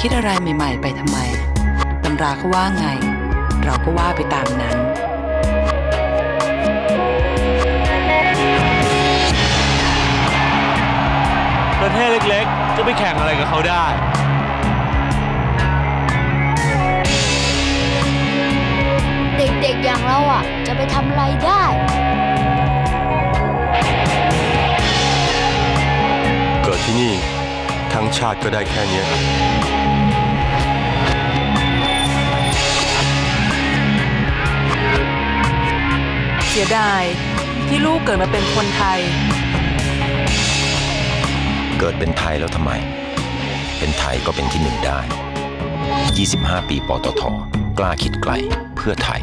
คิดอะไรใหม่ๆ ไปทำไม ตำราเขาว่าไง เราก็ว่าไปตามนั้นประเทศเล็กๆ จะไปแข่งอะไรกับเขาได้ เด็กๆ อย่างเราอะ จะไปทำอะไรได้ เกิดที่นี่ ทั้งชาติก็ได้แค่เนี้ สียดาย ที่ลูกเกิดมาเป็นคนไทย เกิดเป็นไทยแล้วทำไม เป็นไทยก็เป็นที่หนึ่งได้ 25 ปีปตท กล้าคิดไกลเพื่อไทย